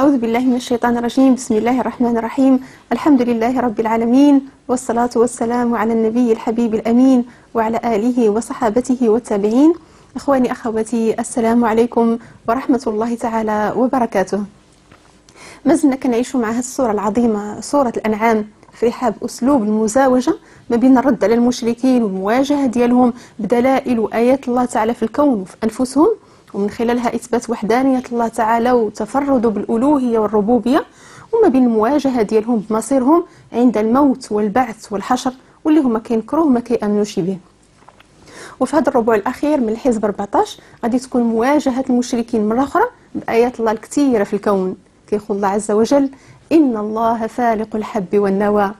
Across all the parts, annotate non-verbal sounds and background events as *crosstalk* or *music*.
أعوذ بالله من الشيطان الرجيم. بسم الله الرحمن الرحيم. الحمد لله رب العالمين والصلاة والسلام على النبي الحبيب الأمين وعلى آله وصحابته والتابعين. إخواني أخواتي السلام عليكم ورحمة الله تعالى وبركاته. ما زلنا كنعيش مع هذه الصورة العظيمة صورة الأنعام في رحاب أسلوب المزاوجة ما بين الرد على المشركين والمواجهة ديالهم بدلائل وآيات الله تعالى في الكون وفي أنفسهم. ومن خلالها إثبات وحدانية الله تعالى وتفرده بالألوهية والربوبية وما بين المواجهة ديالهم بمصيرهم عند الموت والبعث والحشر واللي هما كينكروه ما كيأمنوش به. وفي هذا الربع الأخير من الحزب 14 غادي تكون مواجهة المشركين مرة أخرى بآيات الله الكثيرة في الكون. كيقول الله عز وجل إن الله فالق الحب والنوى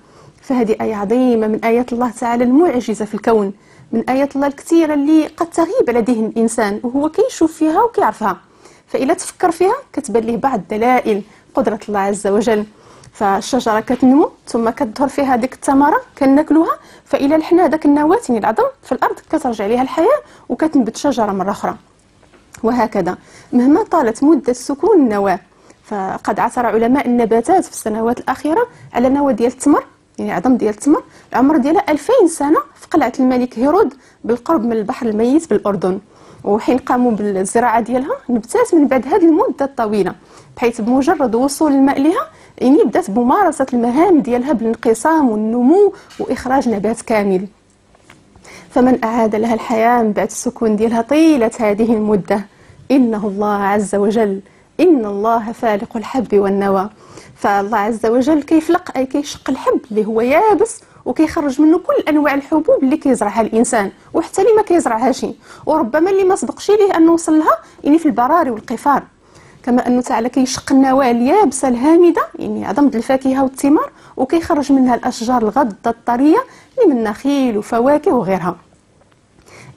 فهذه آية عظيمة من آيات الله تعالى المعجزة في الكون. من آيات الله الكثيرة اللي قد تغيب على ذهن الإنسان وهو كيشوف فيها وكيعرفها. فإلا تفكر فيها كتبان ليه بعض دلائل قدرة الله عز وجل. فالشجرة كتنمو ثم كتظهر فيها ديك الثمرة كناكلوها. فإلى لحنا داك النواة يعني العظم في الأرض كترجع ليها الحياة وكتنبت شجرة مرة أخرى. وهكذا مهما طالت مدة سكون النواة فقد عثر علماء النباتات في السنوات الأخيرة على نواة ديال التمر. يعني عظم ديال التمر العمر ديالها 2000 سنة قلعة الملك هيرود بالقرب من البحر الميت بالأردن. وحين قاموا بالزراعة ديالها نبتات من بعد هذه المدة الطويلة بحيث بمجرد وصول الماء لها يعني بدات بممارسة المهام ديالها بالانقسام والنمو وإخراج نبات كامل. فمن أعاد لها الحياة من بعد السكون ديالها طيلة هذه المدة. إنه الله عز وجل إن الله فالق الحب والنوى. فالله عز وجل كيفلق أي كيشق الحب اللي هو يابس وكيخرج منه كل أنواع الحبوب اللي كيزرعها الإنسان وحتى اللي ما كيزرعهاش وربما اللي ما سبقش ليه أنه وصل لها يعني في البراري والقفار. كما أنه تعالى كيشق النواة اليابسة الهامدة يعني عظم الفاكهة والثمار وكيخرج منها الأشجار الغضه الطرية اللي من النخيل وفواكه وغيرها.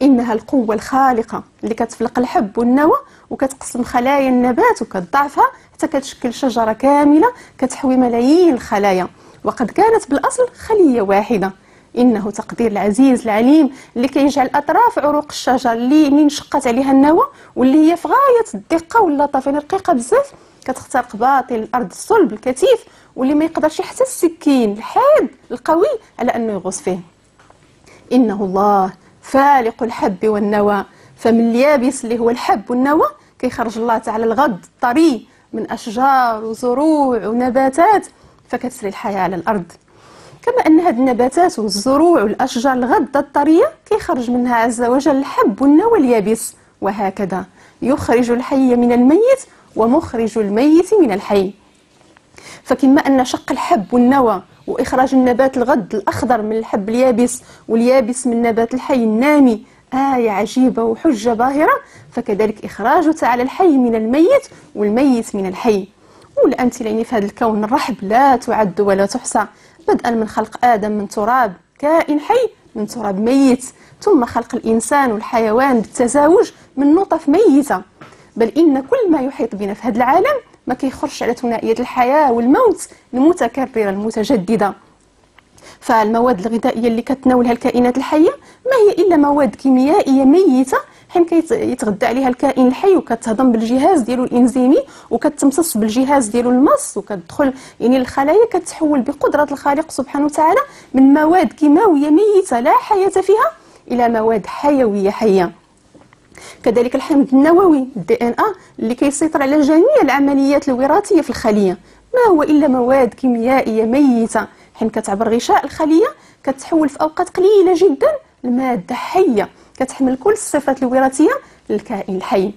إنها القوة الخالقة اللي كتفلق الحب والنوى وكتقسم خلايا النبات وكتضعفها حتى كتشكل شجرة كاملة كتحوي ملايين الخلايا. وقد كانت بالأصل خلية واحدة. إنه تقدير العزيز العليم اللي كيجعل أطراف عروق الشجر اللي من شقت عليها النوى واللي هي في غاية الدقة واللطافة يعني رقيقة بزاف. كتخترق باطن الأرض الصلب الكثيف واللي ما يقدرش حتى السكين الحاد القوي على أنه يغوص فيه. إنه الله فالق الحب والنوى. فمن اليابس اللي هو الحب والنوى كيخرج الله تعالى الغد طري من أشجار وزروع ونباتات فكتسري الحياة على الأرض. كما أن هذه النباتات والزروع والأشجار الغدة الطرية كيخرج منها عز وجل الحب والنوى اليابس. وهكذا يخرج الحي من الميت ومخرج الميت من الحي. فكما أن شق الحب والنوى وإخراج النبات الغد الأخضر من الحب اليابس واليابس من نبات الحي النامي آية عجيبة وحجة باهرة فكذلك إخراج تعالى الحي من الميت والميت من الحي. والأمثلة يعني في هذا الكون الرحب لا تعد ولا تحصى. بدءا من خلق آدم من تراب كائن حي من تراب ميت ثم خلق الإنسان والحيوان بالتزاوج من نطف ميتة. بل إن كل ما يحيط بنا في هذا العالم ما كيخرجش على ثنائية الحياة والموت المتكررة المتجددة. فالمواد الغذائية اللي كتناولها الكائنات الحية ما هي إلا مواد كيميائية ميتة حين كيتغذى عليها الكائن الحي وكتهضم بالجهاز ديالو الإنزيمي وكتمتص بالجهاز ديالو المص وكتدخل يعني الخلايا كتحول بقدرة الخالق سبحانه وتعالى من مواد كيماوية ميتة لا حياة فيها إلى مواد حيوية حية. كذلك الحمض النووي الدي ان ا اللي كيسيطر على جميع العمليات الوراثية في الخلية. ما هو إلا مواد كيميائية ميتة؟ حين كتعبر غشاء الخلية كتحول في أوقات قليلة جدا لمادة حية. كتحمل كل الصفات الوراثية للكائن الحي.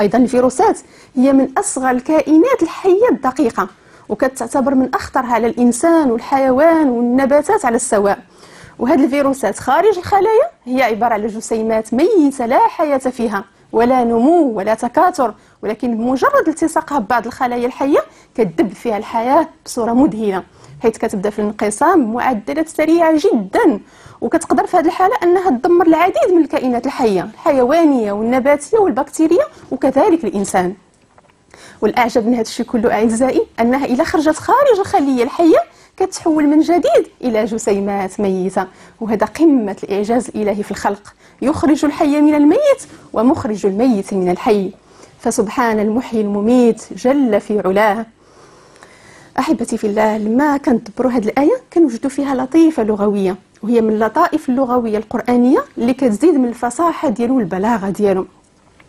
أيضا الفيروسات هي من أصغر الكائنات الحية الدقيقة وكتعتبر من أخطرها على الإنسان والحيوان والنباتات على السواء. وهذه الفيروسات خارج الخلايا هي عبارة على جسيمات ميتة لا حياة فيها ولا نمو ولا تكاثر. ولكن بمجرد التصاقها ببعض الخلايا الحية كتدب فيها الحياة بصورة مذهلة. حيث كتبدا في الانقسام بمعدلات سريعه جدا وكتقدر في هذه الحاله انها تدمر العديد من الكائنات الحيه الحيوانيه والنباتيه والبكتيريه وكذلك الانسان. والأعجب من هذا الشيء كله أعزائي أنها إذا خرجت خارج الخلية الحية كتحول من جديد إلى جسيمات ميتة وهذا قمة الإعجاز الإلهي في الخلق. يخرج الحي من الميت ومخرج الميت من الحي. فسبحان المحيي المميت جل في علاه. أحبتي في الله لما كندبروا هذه الآية كنوجدوا فيها لطيفة لغوية وهي من اللطائف اللغوية القرآنية اللي كتزيد من الفصاحة ديالو والبلاغة ديالو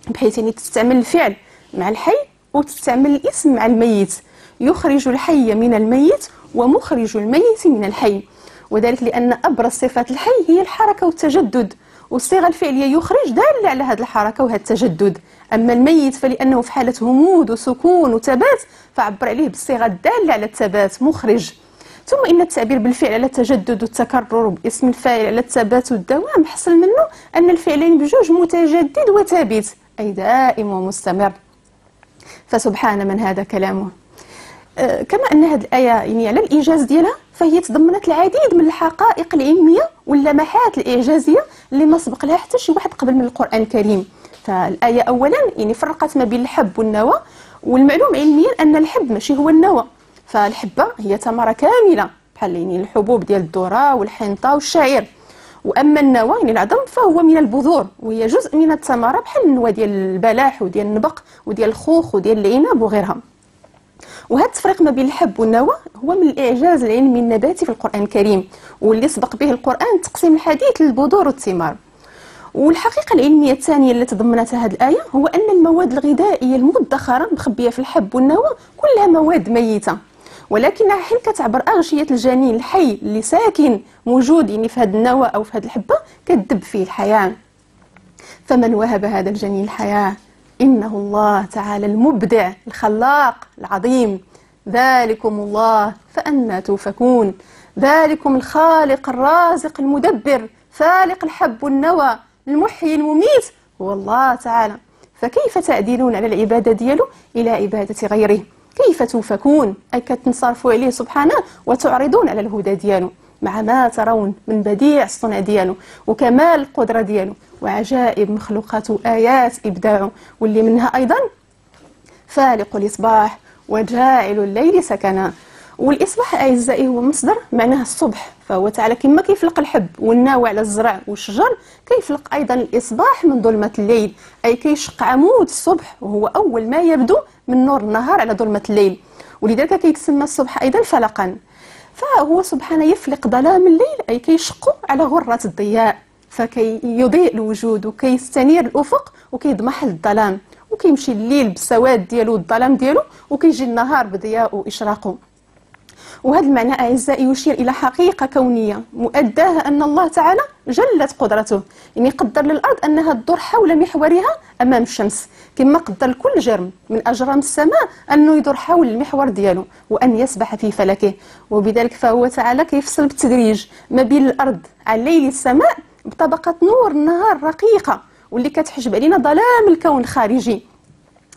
بحيث يعني تستعمل الفعل مع الحي وتستعمل الاسم مع الميت. يخرج الحي من الميت ومخرج الميت من الحي. وذلك لأن أبرز صفات الحي هي الحركة والتجدد. والصيغة الفعلية يخرج داله على هذه الحركة وهذا التجدد. أما الميت فلأنه في حالة همود وسكون وثبات فعبر عليه بالصيغة الدالة على الثبات مخرج. ثم إن التعبير بالفعل على التجدد والتكرر باسم الفاعل على الثبات والدوام حصل منه أن الفعلين بجوج متجدد وثابت أي دائم ومستمر. فسبحان من هذا كلامه. كما أن هذه الآية يعني على الإيجاز ديالها فهي تضمنت العديد من الحقائق العلمية واللمحات الإعجازية اللي ما سبق لها حتى شي واحد قبل من القرآن الكريم. فالآية اولا يعني فرقت ما بين الحب والنوى والمعلوم علميا أن الحب ماشي هو النوى. فالحبة هي ثمرة كاملة بحال يعني الحبوب ديال الذرة والحنطة والشعير. وأما النوى يعني العظم فهو من البذور وهي جزء من الثمرة بحال النوى ديال البلاح وديال النبق وديال الخوخ وديال العنب وغيرها. وهذا التفريق ما بين الحب والنوى هو من الإعجاز العلمي النباتي في القرآن الكريم واللي سبق به القرآن تقسيم الحديث للبذور والثمار. والحقيقة العلمية الثانية اللي تضمنتها هذه الآية هو أن المواد الغذائية المدخرة مخبية في الحب والنوى كلها مواد ميتة. ولكنها حين كتعبر أغشية الجنين الحي اللي ساكن موجود يعني في هذا النوى أو في هذه الحبة كتدب فيه الحياة. فمن وهب هذا الجنين الحياة؟ إنه الله تعالى المبدع الخلاق العظيم. ذلكم الله فأنا توفكون. ذلكم الخالق الرازق المدبر فالق الحب والنوى المحيي المميت هو الله تعالى. فكيف تعدلون على العبادة ديالو؟ إلى عبادة غيره. كيف توفكون؟ أي كتنصرفوا عليه سبحانه وتعرضون على الهدى ديالو. مع ما ترون من بديع الصنع ديالو وكمال القدرة ديالو وعجائب مخلوقات وآيات إبداعه واللي منها أيضا فالق الإصباح وجاعل الليل سكنا. والإصباح أعزائي هو مصدر معناه الصبح فهو تعالى كما كيفلق الحب والناوى على الزرع والشجر كيفلق أيضا الإصباح من ظلمة الليل أي كيشق عمود الصبح وهو أول ما يبدو من نور النهار على ظلمة الليل. ولذلك كيتسمى الصبح أيضا فلقا. فهو سبحانه يفلق ظلام الليل أي كيشق على غرة الضياء. فكي يضيء الوجود وكيستنير الأفق وكيضمح الظلام. وكيمشي الليل بالسواد ديالو والظلام ديالو وكيجي النهار بضياء وإشراقه. وهذا المعنى أعزائي يشير إلى حقيقة كونية مؤداها أن الله تعالى جلت قدرته يعني قدر للأرض أنها تدور حول محورها أمام الشمس كما قدر لكل جرم من أجرام السماء أنه يدور حول المحور ديالو وأن يسبح في فلكه وبذلك فهو تعالى كيفصل بالتدريج ما بين الأرض عن ليل السماء بطبقة نور النهار رقيقة واللي كتحجب علينا ظلام الكون الخارجي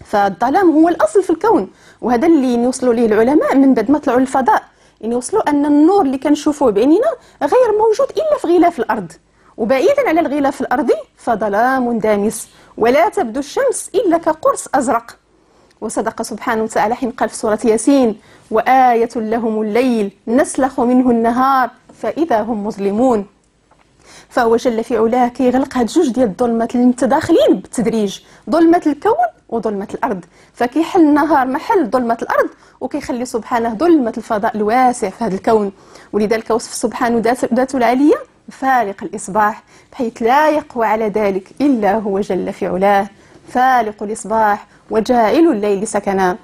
فالظلام هو الأصل في الكون وهذا اللي يوصلوا ليه العلماء من بعد ما طلعوا للفضاء يعني وصلوا أن النور اللي كنشوفوه بعينينا غير موجود إلا في غلاف الأرض. وبعيدا على الغلاف الأرضي فظلام دامس ولا تبدو الشمس إلا كقرص أزرق. وصدق سبحانه وتعالى حين قال في سورة ياسين وآية لهم الليل نسلخ منه النهار فإذا هم مظلمون. فهو جل في علاه كيغلق هاد جوج ديال الظلمات المتداخلين بالتدريج. ظلمه الكون وظلمة الأرض. فكيحل النهار محل ظلمة الأرض وكيخلي سبحانه ظلمة الفضاء الواسع في هذا الكون. ولذلك وصف سبحانه ذاته العالية فالق الإصباح بحيث لا يقوى على ذلك إلا هو جل في علاه. فالق الإصباح وجائل الليل سكنا.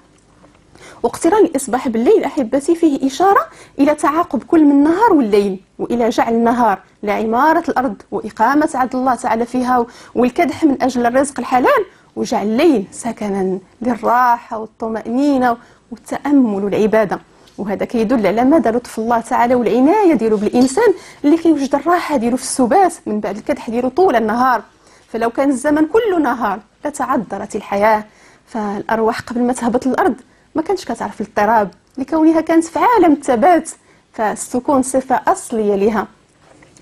واقتران الإصباح بالليل أحبتي فيه إشارة إلى تعاقب كل من النهار والليل وإلى جعل النهار لعمارة الأرض وإقامة عدل الله تعالى فيها والكدح من أجل الرزق الحلال وجعل الليل سكنا للراحة والطمأنينة والتأمل والعبادة. وهذا كيدل على مدى لطف الله تعالى والعناية ديالو بالإنسان اللي كيوجد الراحة ديالو في السبات من بعد الكدح ديالو طول النهار. فلو كان الزمن كله نهار لتعذرت الحياة فالأرواح قبل ما تهبط الأرض ما كانتش كتعرف الاضطراب. لكونها كانت في عالم الثبات فالسكون صفة أصلية لها.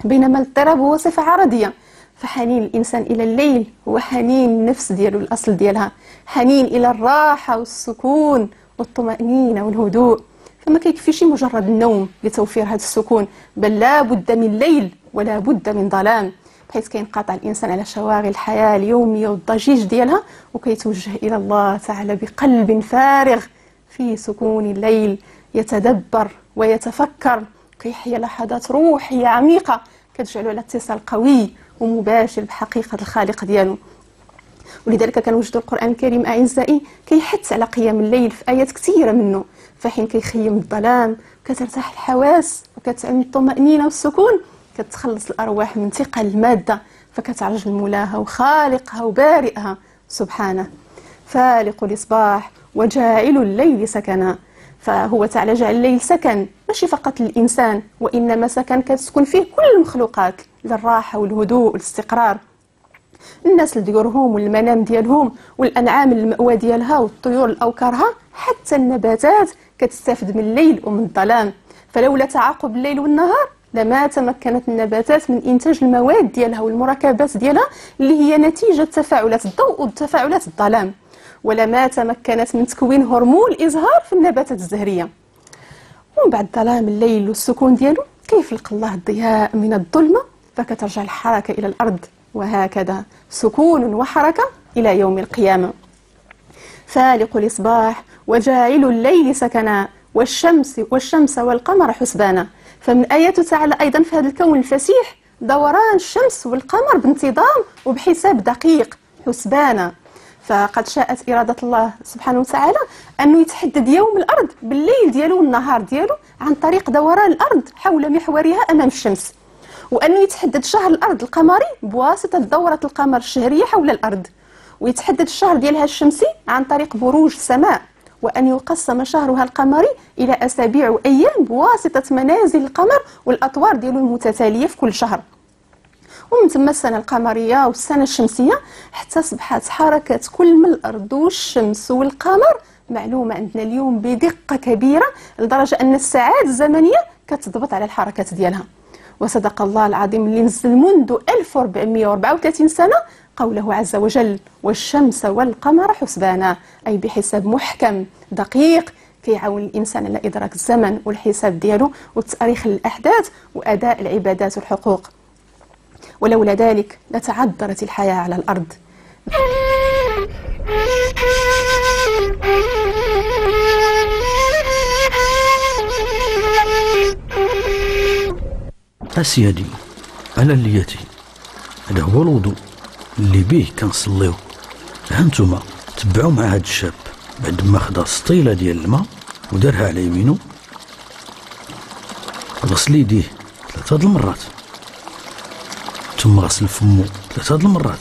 بينما الاضطراب هو صفة عرضية. فحنين الإنسان إلى الليل هو حنين النفس ديالو الأصل ديالها. حنين إلى الراحة والسكون والطمأنينة والهدوء. فما كيكفيش مجرد النوم لتوفير هذا السكون بل لا بد من ليل ولا بد من ظلام. بحيث كينقطع الإنسان على شواغل الحياة اليوميه والضجيج ديالها وكيتوجه إلى الله تعالى بقلب فارغ في سكون الليل. يتدبر ويتفكر كيحيا لحظات روحية عميقة كتجعلو على اتصال قوي. ومباشر بحقيقة الخالق ديالو. ولذلك كنوجدوا القرآن الكريم أعزائي كيحث على قيام الليل في آيات كثيرة منه فحين كيخيم الظلام كترتاح الحواس وكتعم الطمأنينة والسكون كتخلص الأرواح من ثقل المادة فكتعرج المولاها وخالقها وبارئها. سبحانه. فالق الإصباح وجاعل الليل سكنا. فهو تعالى جعل الليل سكن ماشي فقط للإنسان وإنما سكن كتسكن فيه كل المخلوقات. للراحة والهدوء والاستقرار. الناس لديورهم والمنام ديالهم والأنعام المأوى ديالها والطيور الأوكارها حتى النباتات كتستافد من الليل ومن الظلام. فلولا تعاقب الليل والنهار لما تمكنت النباتات من إنتاج المواد ديالها والمركبات ديالها اللي هي نتيجة تفاعلات الضوء وتفاعلات الظلام. ولما تمكنت من تكوين هرمون الإزهار في النباتات الزهرية. ومن بعد ظلام الليل والسكون ديالو كيفلق الله الضياء من الظلمة؟ فكترجع الحركة إلى الأرض وهكذا سكون وحركة إلى يوم القيامة. فالق الإصباح وجاعل الليل سكنا والشمس والشمس والقمر حسبانا. فمن آياته تعالى أيضا في هذا الكون الفسيح دوران الشمس والقمر بانتظام وبحساب دقيق حسبانا. فقد شاءت إرادة الله سبحانه وتعالى أنه يتحدد يوم الأرض بالليل ديالو والنهار ديالو عن طريق دوران الأرض حول محورها أمام الشمس. وأنه يتحدد شهر الأرض القمري بواسطة دورة القمر الشهرية حول الأرض. ويتحدد الشهر ديالها الشمسي عن طريق بروج السماء وأن يقسم شهرها القمري إلى أسابيع وأيام بواسطة منازل القمر والأطوار ديالو المتتالية في كل شهر. ومن ثم السنة القمرية والسنة الشمسية حتى أصبحت حركة كل من الأرض والشمس والقمر. معلومة عندنا اليوم بدقة كبيرة لدرجة أن الساعات الزمنية كتضبط على الحركات ديالها. وصدق الله العظيم اللي نزل منذ 1434 سنة قوله عز وجل والشمس والقمر حسبانا. أي بحساب محكم دقيق كيعاون الإنسان على إدراك الزمن والحساب ديالو وتاريخ الأحداث وأداء العبادات والحقوق. ولولا ذلك لتعذرت الحياة على الأرض. *laughs* أسيادي على اللياتي هذا هو الوضوء اللي بيه كنصليو. هانتوما تبعوا مع هاد الشاب. بعد ما خدا سطيلة ديال الماء ودارها على يمينو غسل يديه ثلاثة المرات. ثم غسل فمو ثلاثة المرات.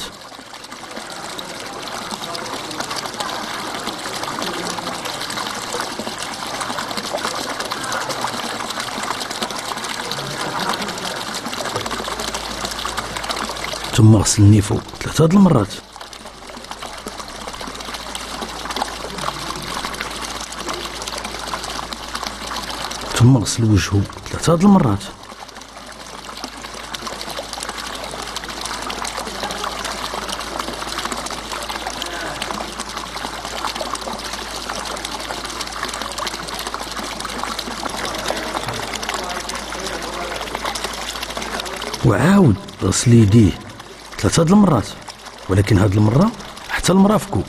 ثم غسل نيفو ثلاثة المرات. ثم غسل وجهه ثلاثة المرات. وعاود غسل يديه. ثلاثة المرات. ولكن هاد المرة حتى المرافقو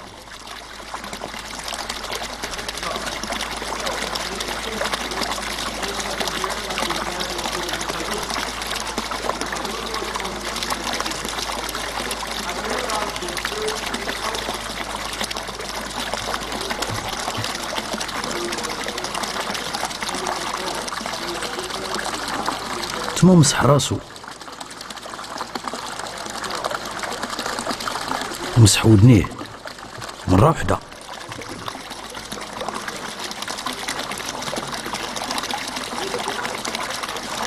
تما مسح راسو ومسح ودنيه مرة واحدة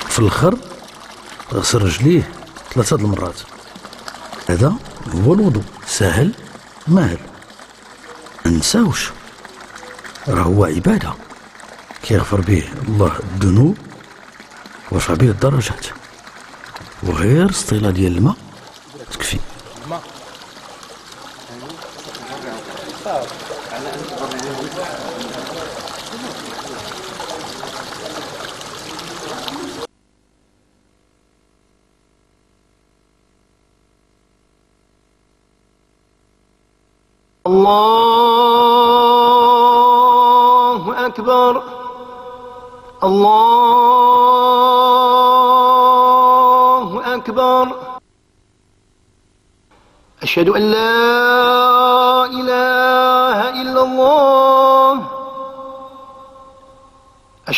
في الآخر غسل رجليه ثلاثة المرات. هذا هو الوضوء. سهل ماهل. نساوش راه هو عبادة. كيغفر به الله الذنوب ويرفع به الدرجات. وغير سطيلة ديال الماء.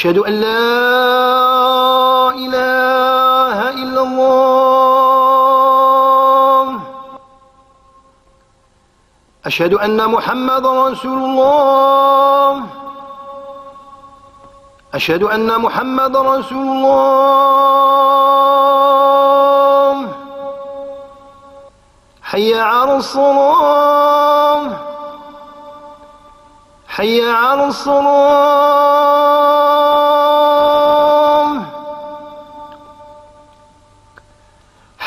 أشهد أن لا إله إلا الله. أشهد أن محمد رسول الله. أشهد أن محمد رسول الله. حي على الصلاة. حي على الصلاة.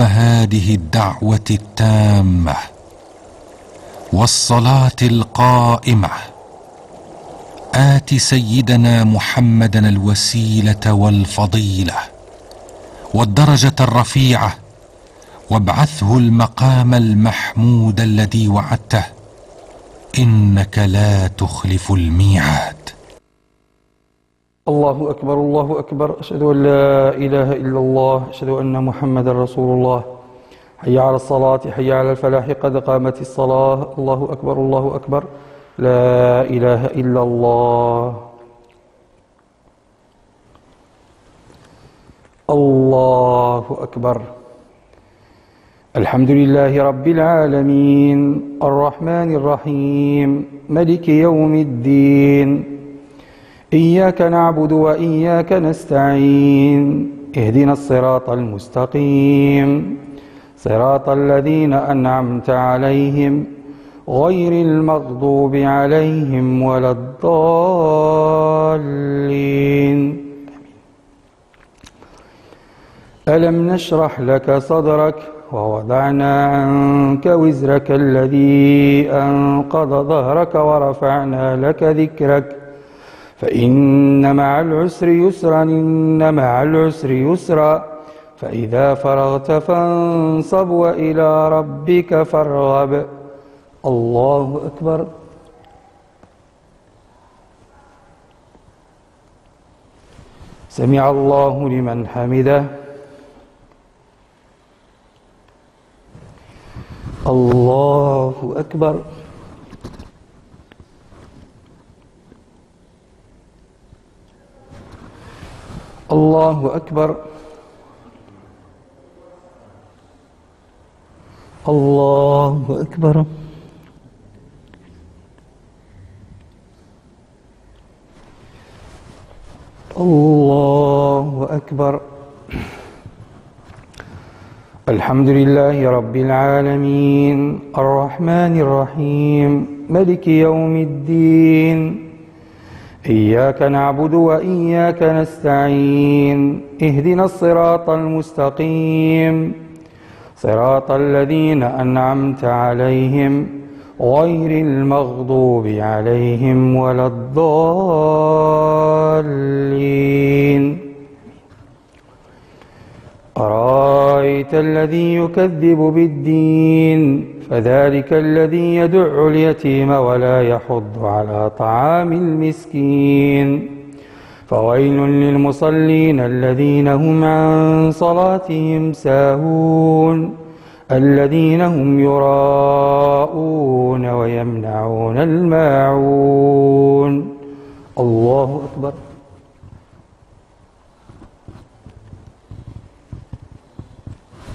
رب هذه الدعوة التامة والصلاة القائمة. آت سيدنا محمدا الوسيلة والفضيلة والدرجة الرفيعة وابعثه المقام المحمود الذي وعدته. إنك لا تخلف الميعاد. الله أكبر الله أكبر. أشهد أن لا إله إلا الله أشهد أن محمد رسول الله حي على الصلاة حي على الفلاح قد قامت الصلاة. الله أكبر الله أكبر. لا إله إلا الله. الله أكبر. الحمد لله رب العالمين. الرحمن الرحيم. ملك يوم الدين. إياك نعبد وإياك نستعين. اهدنا الصراط المستقيم. صراط الذين أنعمت عليهم غير المغضوب عليهم ولا الضالين. ألم نشرح لك صدرك ووضعنا عنك وزرك الذي أنقض ظهرك ورفعنا لك ذكرك فإن مع العسر يسرا إن مع العسر يسرا. فإذا فرغت فانصب وإلى ربك فارغب. الله أكبر. سمع الله لمن حمده. الله أكبر. الله أكبر. الله أكبر. الله أكبر. الحمد لله رب العالمين. الرحمن الرحيم. ملك يوم الدين. إياك نعبد وإياك نستعين اهدنا الصراط المستقيم. صراط الذين أنعمت عليهم غير المغضوب عليهم ولا الضالين. أرأيت الذي يكذب بالدين؟ فذلك الذي يدع اليتيم ولا يحض على طعام المسكين. فويل للمصلين الذين هم عن صلاتهم ساهون الذين هم يراءون ويمنعون الماعون. الله أكبر.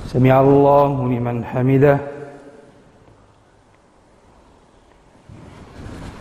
سمع الله لمن حمده.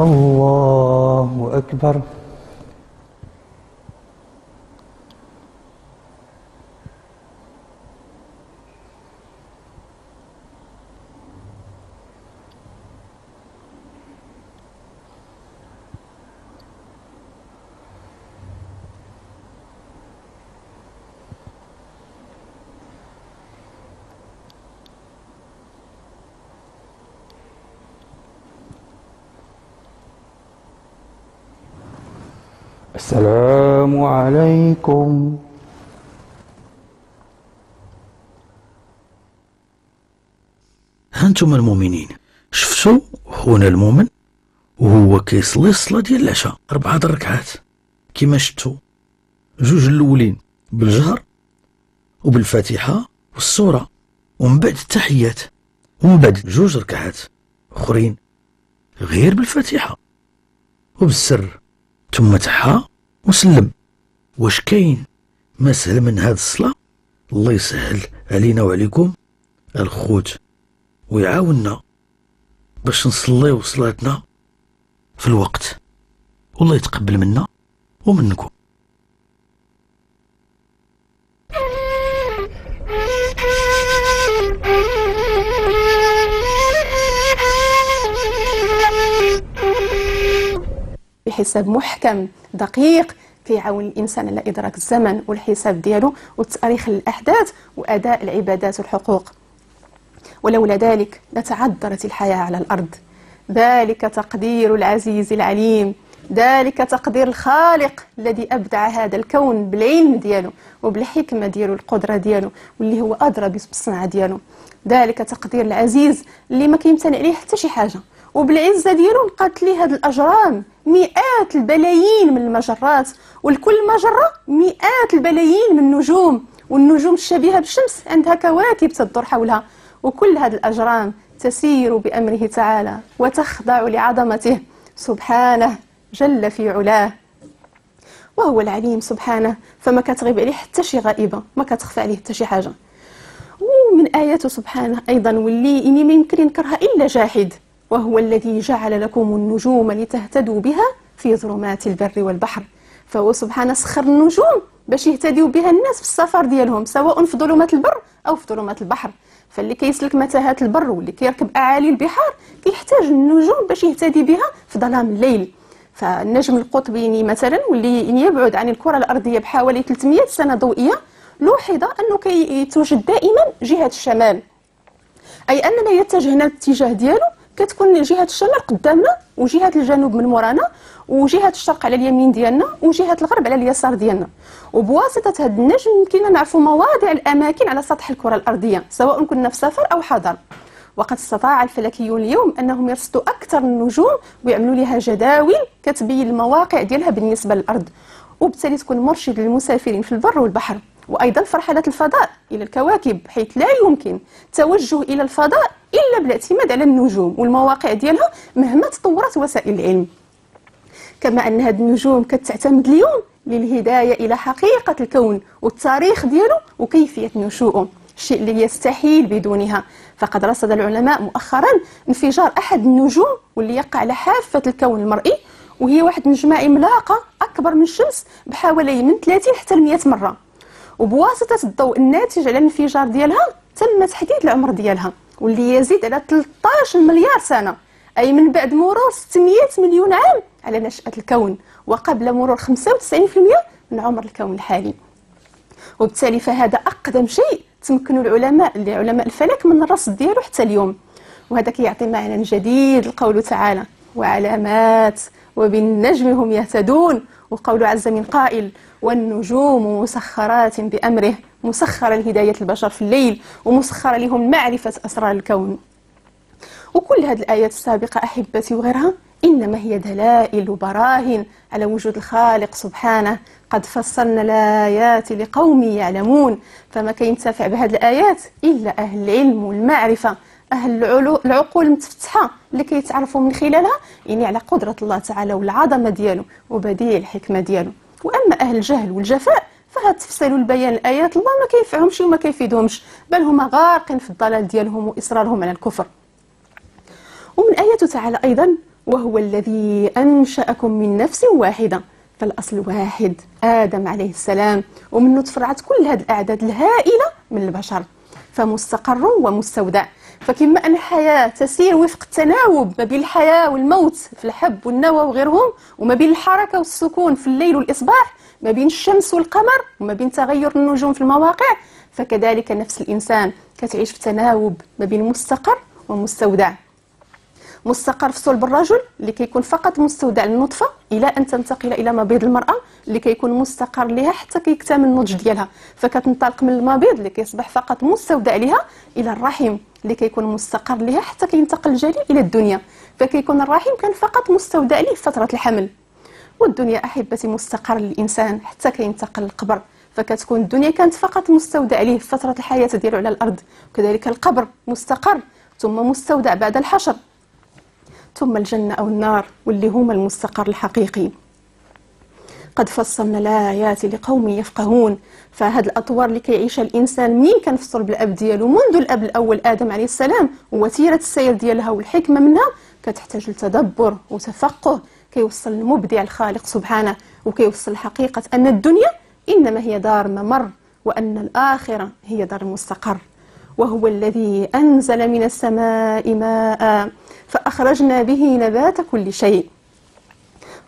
الله أكبر السلام عليكم هانتم المؤمنين. شفتوا؟ خونا المؤمن وهو كيصلي الصلاة ديال العشاء أربعة د الركعات كيما شفتوا جوج الأولين بالجهر وبالفاتحة والسورة ومن بعد التحيات ومن بعد جوج ركعات أخرين غير بالفاتحة. وبالسر ثم تحى وسلم. واش كاين؟ ما سهل من هاد الصلاة؟ الله يسهل علينا وعليكم الخوت. ويعاوننا باش نصليو صلاتنا في الوقت. والله يتقبل منا ومنكم. بحساب محكم دقيق كيعاون الإنسان على إدراك الزمن والحساب ديالو وتاريخ الاحداث وأداء العبادات والحقوق. ولولا ذلك لتعذرت الحياة على الأرض. ذلك تقدير العزيز العليم. ذلك تقدير الخالق الذي أبدع هذا الكون بالعلم ديالو وبالحكمة ديالو القدره ديالو واللي هو أدرى بالصنعه ديالو ذلك تقدير العزيز اللي ما كيمتنع عليه حتى شي حاجة. وبالعزة ديالو لقات ليه هاد الأجرام. مئات البلايين من المجرات. ولكل مجرة مئات البلايين من النجوم. والنجوم الشبيهة بالشمس عندها كواكب تدور حولها. وكل هذه الأجرام تسير بأمره تعالى وتخضع لعظمته سبحانه جل في علاه. وهو العليم سبحانه فما كتغيب عليه حتى شي غائبة ما كتخفى عليه حتى شي حاجة. ومن آياته سبحانه أيضا واللي إني ما يمكن ينكرها إلا جاحد وهو الذي جعل لكم النجوم لتهتدوا بها في ظلمات البر والبحر. فهو سبحانه سخر النجوم باش يهتديو بها الناس في السفر ديالهم سواء في ظلمات البر أو في ظلمات البحر. فاللي كيسلك متاهات البر واللي كيركب أعالي البحار كيحتاج النجوم باش يهتدي بها في ظلام الليل. فالنجم القطبي مثلا واللي يبعد عن الكرة الأرضية بحوالي 300 سنة ضوئية لوحظ أنه كيتوجد دائما جهة الشمال. أي اننا يتجهنا الاتجاه ديالو كتكون جهة الشمال قدامنا وجهة الجنوب من مورانا وجهة الشرق على اليمين ديالنا وجهة الغرب على اليسار ديالنا. وبواسطة هذا النجم يمكننا نعرفوا مواضع الأماكن على سطح الكرة الأرضية سواء كنا في سفر أو حضر. وقد استطاع الفلكيون اليوم أنهم يرصدوا أكثر النجوم ويعملوا لها جداول كتبين المواقع ديالها بالنسبة للأرض. وبالتالي تكون مرشد للمسافرين في البر والبحر. وأيضا في رحلات الفضاء إلى الكواكب حيث لا يمكن توجه إلى الفضاء إلا بالاعتماد على النجوم والمواقع ديالها مهما تطورت وسائل العلم. كما أن هذه النجوم كتعتمد اليوم للهداية إلى حقيقة الكون والتاريخ ديالو وكيفية نشوئه الشيء اللي يستحيل بدونها. فقد رصد العلماء مؤخرا انفجار أحد النجوم واللي يقع على حافة الكون المرئي وهي واحد النجمة عملاقه أكبر من الشمس بحوالي من 30 حتى ل 100 مرة. وبواسطة الضوء الناتج على الانفجار ديالها تم تحديد العمر ديالها واللي يزيد على 13 مليار سنة. أي من بعد مرور 600 مليون عام على نشأة الكون وقبل مرور 95% من عمر الكون الحالي. وبالتالي فهذا أقدم شيء تمكنوا العلماء علماء الفلك من الرصد ديالو حتى اليوم. وهذا كيعطي معنى جديد لقوله تعالى وعلامات وبالنجم هم يهتدون. وقول عز من قائل والنجوم مسخرات بأمره مسخرة لهداية البشر في الليل ومسخرة لهم معرفة أسرار الكون. وكل هذه الآيات السابقة أحبتي وغيرها إنما هي دلائل وبراهن على وجود الخالق سبحانه. قد فصلنا الآيات لقوم يعلمون. فما كينتفع بهذه الآيات إلا أهل العلم والمعرفة. أهل العقول المتفتحة اللي كيتعرفوا من خلالها يعني على قدرة الله تعالى والعظمة ديالو وبديع الحكمة ديالو. وأما أهل الجهل والجفاء فهاد تفسير البيان الآيات الله ما كينفعهمش وما كيفيدهمش بل هما غارقين في الضلال ديالهم وإصرارهم على الكفر. ومن آياته تعالى أيضا وهو الذي أنشأكم من نفس واحدة فالأصل واحد آدم عليه السلام ومنه تفرعت كل هذه الأعداد الهائلة من البشر فمستقر ومستودع. فكما أن الحياة تسير وفق التناوب ما بين الحياة والموت في الحب والنوى وغيرهم وما بين الحركة والسكون في الليل والإصباح ما بين الشمس والقمر وما بين تغير النجوم في المواقع فكذلك نفس الإنسان كتعيش في تناوب ما بين مستقر ومستودع. مستقر في صلب الرجل اللي كيكون فقط مستودع للنطفة إلى أن تنتقل إلى مبيض المرأة اللي كيكون مستقر لها حتى كيكتمل النضج ديالها. فكتنطلق من المبيض اللي كيصبح فقط مستودع لها إلى الرحم اللي كيكون مستقر لها حتى كينتقل الجنين إلى الدنيا. فكيكون الرحم كان فقط مستودع ليه فتره الحمل. والدنيا أحبتي مستقر للإنسان حتى كينتقل للقبر فكتكون الدنيا كانت فقط مستودع ليه فترة الحياة ديالو على الأرض. وكذلك القبر مستقر ثم مستودع بعد الحشر. ثم الجنة أو النار واللي هما المستقر الحقيقي. قد فصلنا الآيات لقوم يفقهون فهاد الأطوار اللي كيعيشها الإنسان منين كان في صلب الأب ديالو. منذ الأب الأول آدم عليه السلام ووتيرة السير ديالها والحكمة منها كتحتاج لتدبر وتفقه. كيوصل المبدع الخالق سبحانه وكيوصل حقيقة أن الدنيا إنما هي دار ممر وأن الآخرة هي دار المستقر وهو الذي أنزل من السماء ماء فأخرجنا به نبات كل شيء.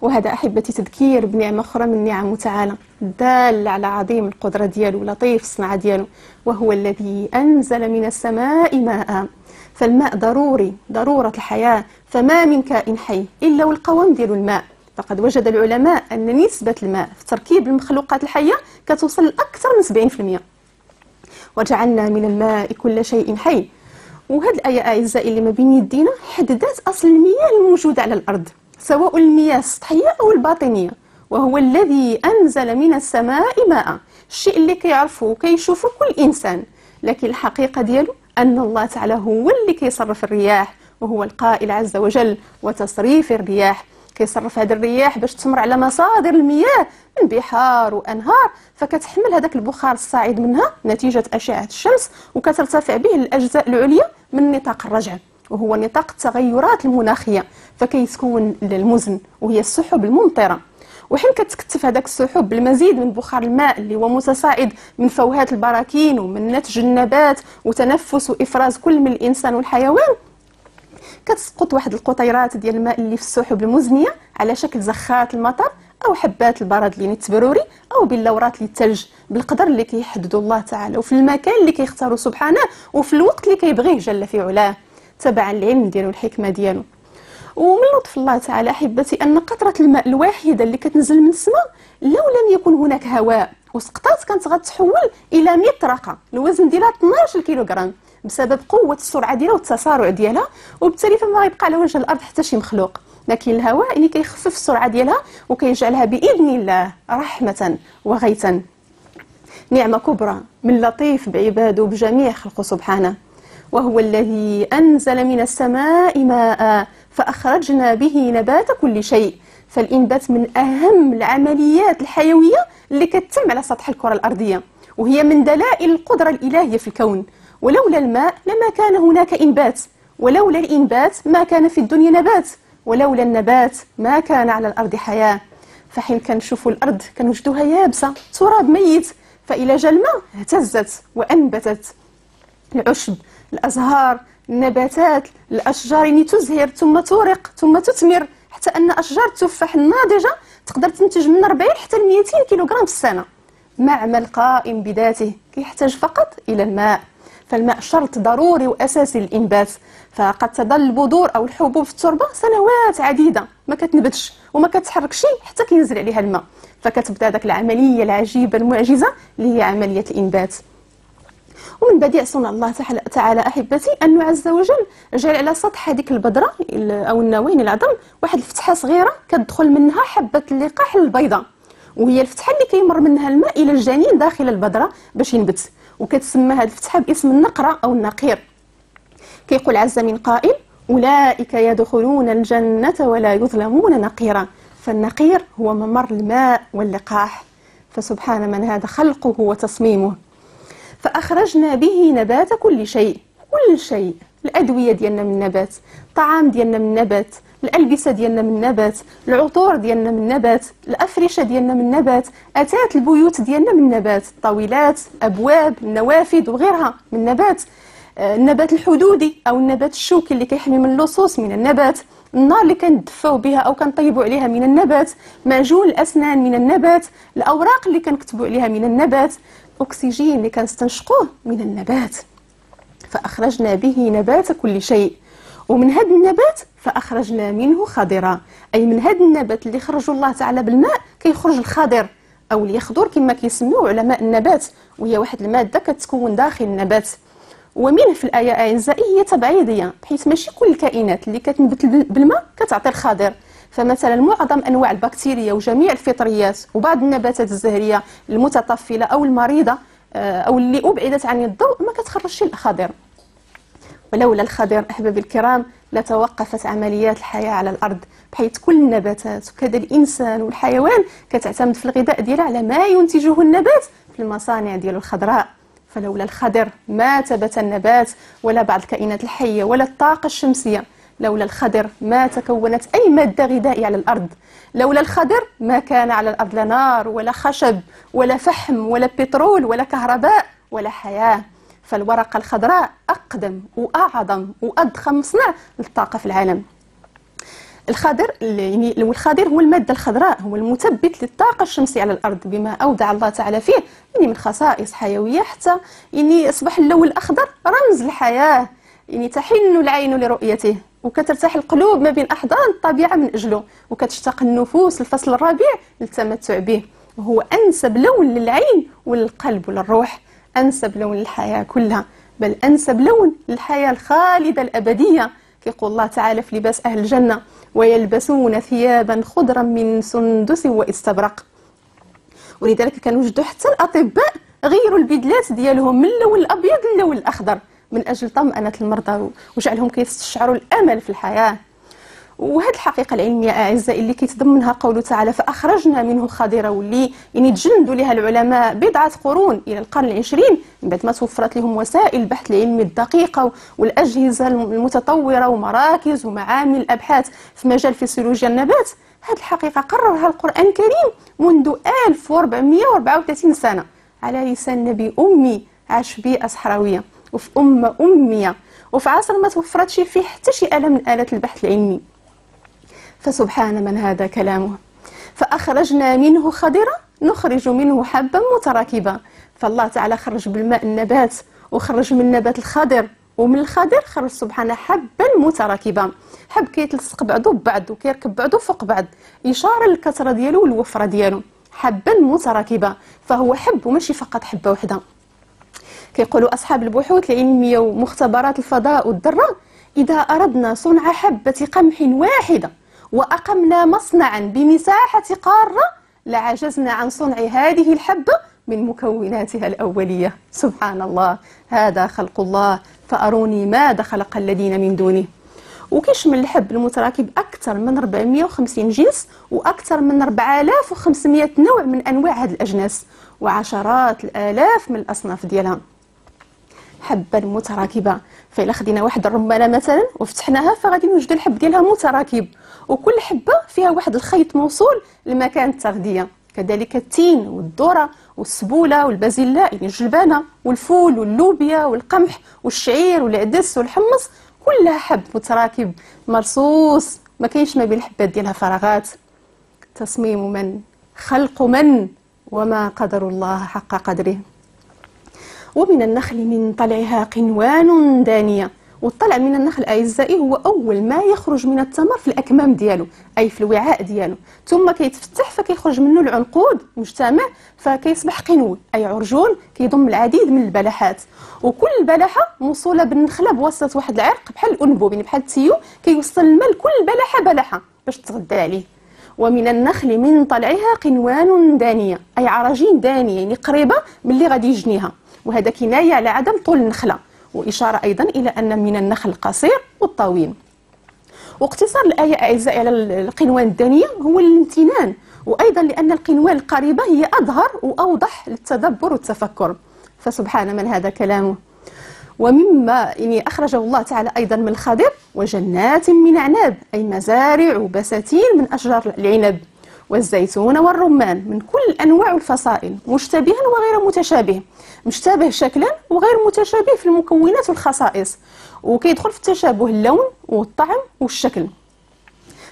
وهذا أحبتي تذكير بنعمة أخرى من نعمه تعالى دال على عظيم القدرة ديالو لطيف الصنعة ديالو وهو الذي أنزل من السماء ماء. فالماء ضروري ضرورة الحياة فما من كائن حي إلا والقوام ديالو الماء. فقد وجد العلماء أن نسبة الماء في تركيب المخلوقات الحية كتوصل لأكثر من 70% وجعلنا من الماء كل شيء حي وهذه الآية أعزائي اللي ما بين يدينا حددت أصل المياه الموجودة على الأرض سواء المياه السطحية أو الباطنية وهو الذي أنزل من السماء ماء. الشيء اللي كيعرفه وكيشوفه كل إنسان. لكن الحقيقة ديالو أن الله تعالى هو اللي كيصرف الرياح وهو القائل عز وجل وتصريف الرياح كيصرف هذه الرياح باش تمر على مصادر المياه من بحار وأنهار فكتحمل هذاك البخار الصاعد منها نتيجة أشعة الشمس وكترتفع به الأجزاء العليا من نطاق الرجع وهو نطاق التغيرات المناخية فكيتكون المزن وهي السحب الممطرة. وحين كتكتف هذاك السحب بالمزيد من بخار الماء اللي هو متصاعد من فوهات البراكين ومن نتج النبات وتنفس وإفراز كل من الإنسان والحيوان كتسقط واحد القطيرات ديال الماء اللي في السحب المزنية على شكل زخات المطر أو حبات البرد اللي التبروري أو بلورات الثلج بالقدر اللي كيحددو الله تعالى وفي المكان اللي كيختارو سبحانه وفي الوقت اللي كيبغيه جل في علاه تبعا العلم ديالو والحكمه ديالو. ومن لطف الله تعالى أحبتي أن قطرة الماء الواحدة اللي كتنزل من السماء لو لم يكن هناك هواء وسقطات كانت غتحول إلى مطرقه الوزن ديالها 12 كيلوغرام بسبب قوة السرعة ديالها والتسارع ديالها وبالتالي فما غيبقى على وجه الأرض حتى شي مخلوق. لكن الهواء اللي كيخفف السرعة ديالها وكيجعلها بإذن الله رحمة وغيثا. نعمة كبرى من لطيف بعباده بجميع خلقه سبحانه. وهو الذي أنزل من السماء ماء فأخرجنا به نبات كل شيء. فالانبات من أهم العمليات الحيوية اللي كتتم على سطح الكرة الأرضية وهي من دلائل القدرة الإلهية في الكون. ولولا الماء لما كان هناك إنبات ولولا الإنبات ما كان في الدنيا نبات ولولا النبات ما كان على الأرض حياة. فحين كنشوفوا الأرض كنوجدوها يابسة تراب ميت فإلى جا الماء اهتزت وأنبتت. العشب الأزهار النباتات الأشجار يعني تزهر ثم تورق ثم تثمر حتى أن أشجار التفاح الناضجة تقدر تنتج من 40 حتى 200 كيلوغرام في السنة. معمل قائم بذاته كيحتاج فقط إلى الماء. فالماء شرط ضروري وأساسي للإنبات فقد تظل البذور أو الحبوب في التربة سنوات عديدة. ما كتنبتش وما كتحركش حتى كينزل عليها الماء. فكتبدا داك العملية العجيبة المعجزة اللي هي عملية الإنبات. ومن بديع صنع الله تعالى أحبتي انه عز وجل. جعل على سطح هذيك البذرة أو النواين العظم واحد الفتحة صغيرة كتدخل منها حبة اللقاح البيضاء. وهي الفتحة اللي كيمر منها الماء إلى الجنين داخل البذرة باش ينبت. وكتسمى هذه الفتحة باسم النقرة أو النقير. كيقول عز من قائل أولئك يدخلون الجنة ولا يظلمون نقيرا. فالنقير هو ممر الماء واللقاح. فسبحان من هذا خلقه وتصميمه. فأخرجنا به نبات كل شيء. كل شيء. الأدوية ديالنا من نبات. الطعام ديالنا من نبات. الألبسة ديالنا من نبات العطور ديالنا من نبات الأفرشة ديالنا من نبات أتات البيوت ديالنا من نبات الطاولات أبواب النوافذ وغيرها من نبات. النبات الحدودي أو النبات الشوكي اللي كيحمي من اللصوص من النبات النار اللي كندفاو بها أو كنطيبوا عليها من النبات معجون الأسنان من النبات الأوراق اللي كنكتبوا عليها من النبات الاكسجين اللي كنستنشقوه من النبات. فأخرجنا به نبات كل شيء. ومن هذا النبات فأخرجنا منه خضرا أي من هذا النبات اللي خرج الله تعالى بالماء كيخرج الخضر أو اليخضر كما كيسموه علماء النبات وهي واحد المادة كتكون داخل النبات. ومنه في الآية أعزائي هي تبعيضية بحيث ماشي كل الكائنات اللي كتنبت بالماء كتعطي الخضر. فمثلا معظم أنواع البكتيريا وجميع الفطريات وبعض النباتات الزهرية المتطفلة أو المريضة آه، أو اللي أبعدت عن الضوء ما كتخرجش الخضر. ولولا الخضر احبابي الكرام لتوقفت عمليات الحياة على الأرض بحيث كل النباتات وكذا الإنسان والحيوان كتعتمد في الغذاء ديالها على ما ينتجه النبات في المصانع ديالو الخضراء. فلولا الخضر ما تبت النبات ولا بعض الكائنات الحية ولا الطاقة الشمسية. لولا الخضر ما تكونت أي مادة غذائية على الأرض. لولا الخضر ما كان على الأرض لا نار ولا خشب ولا فحم ولا بترول ولا كهرباء ولا حياة. فالورقة الخضراء أقدم وأعظم وأضخم مصنع للطاقة في العالم. الخضر يعني الخضر هو المادة الخضراء هو المثبت للطاقة الشمسية على الأرض بما اودع الله تعالى فيه يعني من خصائص حيوية حتى يعني أصبح اللون الأخضر رمز الحياة يعني تحن العين لرؤيته وكترتاح القلوب ما بين أحضان الطبيعة من أجله وكتشتاق النفوس الفصل الربيع للتمتع به. وهو أنسب لون للعين وللقلب وللروح أنسب لون للحياة كلها بل أنسب لون للحياة الخالدة الأبدية. كيقول الله تعالى في لباس أهل الجنة ويلبسون ثيابا خضرا من سندس واستبرق ولذلك كنوجدوا حتى الأطباء غيروا البدلات ديالهم من اللون الأبيض للون الأخضر من أجل طمأنة المرضى وجعلهم كيستشعروا الأمل في الحياة. وهذه الحقيقة العلمية أعزائي اللي كيتضمنها قوله تعالى فأخرجنا منه خضرا واللي يعني تجندوا لها العلماء بضعة قرون إلى القرن العشرين من بعد ما توفرت لهم وسائل البحث العلمي الدقيقه والأجهزة المتطورة ومراكز ومعامل الأبحاث في مجال فسيولوجيا النبات. هذه الحقيقة قررها القرآن الكريم منذ 1434 سنة على لسان نبي أمي عاش في بيئة صحراوية وفي أمة أمية وفي عصر ما توفرتش فيه حتى شي آلة من آلات البحث العلمي. فسبحان من هذا كلامه. فأخرجنا منه خضرا نخرج منه حبا متراكبا. فالله تعالى خرج بالماء النبات وخرج من النبات الخضر. ومن الخضر خرج سبحانه حبا متراكبا. حب كيتلصق بعضو ببعض وكيركب بعضو فوق بعض إشارة للكثرة ديالو والوفرة ديالو. حبا متراكبا. فهو حب وماشي فقط حبة وحدة. كيقولوا أصحاب البحوث العلمية ومختبرات الفضاء والذرة إذا أردنا صنع حبة قمح واحدة وأقمنا مصنعا بمساحة قارة لعجزنا عن صنع هذه الحبة من مكوناتها الأولية. سبحان الله هذا خلق الله. فأروني ماذا خلق الذين من دونه. وكيشمل الحب المتراكب أكثر من 450 جنس وأكثر من 4500 نوع من أنواع هذه الأجناس وعشرات الآلاف من الأصناف ديالها. حبا متراكبة. فإلا خدينا واحد الرمانة مثلا وفتحناها فغادي نوجدوا الحب ديالها متراكب. وكل حبة فيها واحد الخيط موصول لمكان التغذية. كذلك التين والذرة والسبولة والبازيلا يعني الجلبانة والفول واللوبيا والقمح والشعير والعدس والحمص كلها حب متراكب مرصوص. ما كاينش ما بين الحبات ديالها فراغات. تصميم من؟ خلق من؟ وما قدر الله حق قدره. ومن النخل من طلعها قنوان دانية. والطلع من النخل أعزائي هو أول ما يخرج من التمر في الأكمام ديالو أي في الوعاء ديالو. ثم كيتفتح فكيخرج منه العنقود مجتمع فكيصبح قنو أي عرجون كيضم العديد من البلحات وكل بلحة موصولة بالنخلة بواسطة واحد العرق بحال الأنبوب يعني بحال التيو كيوصل الماء لكل بلحة بلحة باش تغدى عليه. ومن النخل من طلعها قنوان دانية أي عراجين دانية يعني قريبة من اللي غادي يجنيها. وهذا كناية على عدم طول النخلة. وإشارة أيضا إلى أن من النخل القصير والطويل. واقتصار الآية أعزائي على القنوان الدانية هو الامتنان وأيضا لأن القنوان القريبة هي أظهر وأوضح للتدبر والتفكر. فسبحان من هذا كلامه ومما يعني أخرجه الله تعالى أيضا من الخضر وجنات من أعناب أي مزارع وبساتين من أشجار العنب. والزيتون والرمان من كل أنواع الفصائل مشتبها وغير متشابه مشتبه شكلا وغير متشابه في المكونات والخصائص وكيدخل في التشابه اللون والطعم والشكل.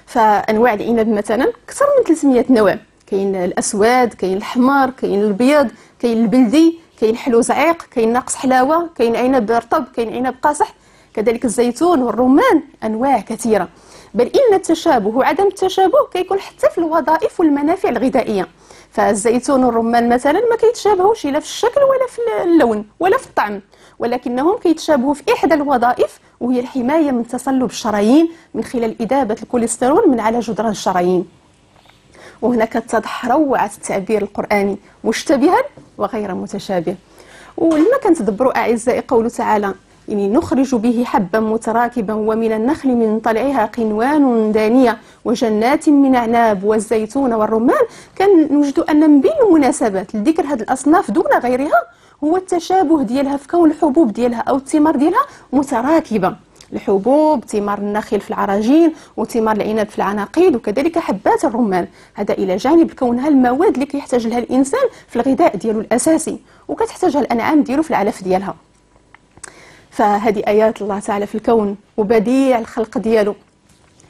فأنواع العنب مثلا أكثر من 300 نوع كاين الأسود كاين الحمار كاين الأبيض كاين البلدي كاين حلو زعيق كاين ناقص حلاوة كاين عنب رطب كاين عنب قاصح كذلك الزيتون والرمان أنواع كثيرة. بل إن التشابه وعدم التشابه كيكون حتى في الوظائف والمنافع الغذائية. فالزيتون والرمان مثلا ما كيتشابهوش لا في الشكل ولا في اللون ولا في الطعم ولكنهم كيتشابهوا في إحدى الوظائف وهي الحماية من تصلب الشرايين من خلال اذابه الكوليسترول من على جدران الشرايين. وهنا كتضح روعة التعبير القرآني مشتبها وغير متشابه. ولما كنتدبروا أعزائي قوله تعالى يعني نخرج به حبا متراكبا ومن النخل من طلعها قنوان دانية وجنات من أعناب والزيتون والرمان. كان نوجد أن من بين المناسبات لذكر هذه الأصناف دون غيرها. هو التشابه ديالها في كون الحبوب ديالها أو الثمار ديالها متراكبة. الحبوب ثمار النخيل في العراجين وثمار العنب في العناقيد وكذلك حبات الرمان. هذا إلى جانب كونها المواد اللي كيحتاج لها الإنسان في الغذاء ديالو الأساسي وكتحتاجها الأنعام ديالو في العلف ديالها. فهذه آيات الله تعالى في الكون وبديع الخلق ديالو.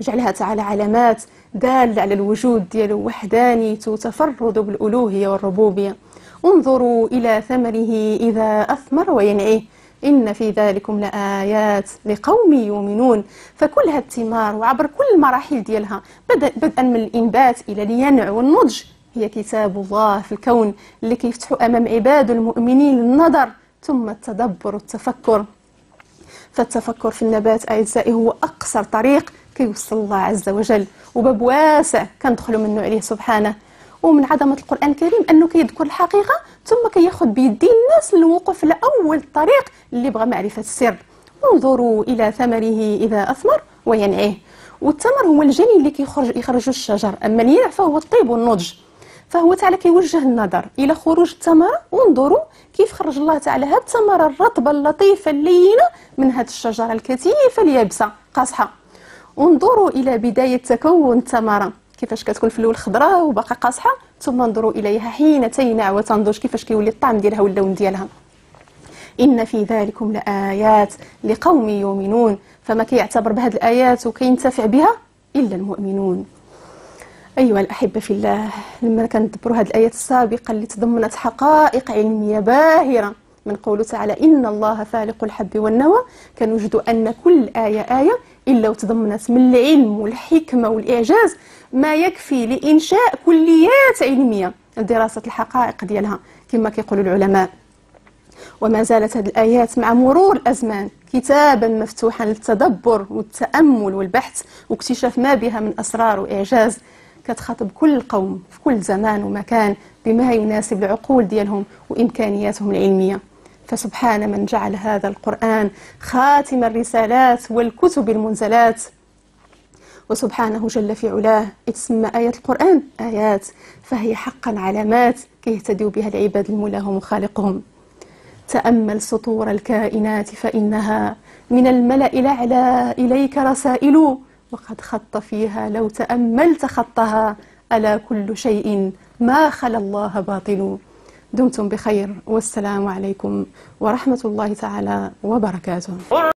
جعلها تعالى علامات دالة على الوجود ديالو وحدانيته تفرد بالألوهية والربوبية. انظروا إلى ثمره إذا أثمر وينعيه. إن في ذلكم لآيات لقوم يؤمنون. فكل هذه الثمار وعبر كل المراحل ديالها بدءا من الإنبات إلى الينع والنضج. هي كتاب الله في الكون اللي كيفتحوا أمام عباد المؤمنين النظر ثم التدبر والتفكر. فالتفكر في النبات أعزائي هو أقصر طريق كيوصل الله عز وجل. وباب واسع كندخلوا منه عليه سبحانه. ومن عظمة القرآن الكريم أنه كيذكر الحقيقة ثم كياخذ بيدي الناس للوقوف على أول الطريق اللي بغى معرفة السر. انظروا إلى ثمره إذا أثمر وينعيه. والثمر هو الجني اللي كيخرج يخرج الشجر. أما الينع فهو الطيب والنضج. فهو تعالى كيوجه النظر إلى خروج الثمره وانظروا كيف خرج الله تعالى هذه الثمره الرطبة اللطيفة اللينة من هذه الشجرة الكثيفة اليابسه قاصحة. انظروا إلى بداية تكون الثمره كيفاش كتكون في الأول خضراء وباقا قاصحة ثم انظروا إليها حين تينع وتنضج. كيفاش كيولي الطعم ديالها واللون ديالها. إن في ذلكم لآيات لقوم يؤمنون. فما كيعتبر بهذه الآيات وكينتفع بها إلا المؤمنون. أيها الأحبة في الله لما كندبروا هذه الآيات السابقة اللي تضمنت حقائق علمية باهرة من قوله تعالى إن الله فالق الحب والنوى كنوجدوا أن كل آية آية إلا وتضمنت من العلم والحكمة والإعجاز ما يكفي لإنشاء كليات علمية لدراسة الحقائق ديالها كما كيقول العلماء. وما زالت هذه الآيات مع مرور الأزمان كتابا مفتوحا للتدبر والتأمل والبحث واكتشاف ما بها من أسرار وإعجاز. كتخاطب كل قوم في كل زمان ومكان بما يناسب العقول ديالهم وإمكانياتهم العلمية. فسبحان من جعل هذا القرآن خاتم الرسالات والكتب المنزلات. وسبحانه جل في علاه تسمى آيات القرآن آيات فهي حقا علامات كيهتدوا بها العباد الملاهم وخالقهم تأمل سطور الكائنات فإنها من الملأ الأعلى إليك رسائل. وقد خط فيها لو تأملت خطها ألا كل شيء ما خلا الله باطل. دمتم بخير والسلام عليكم ورحمة الله تعالى وبركاته.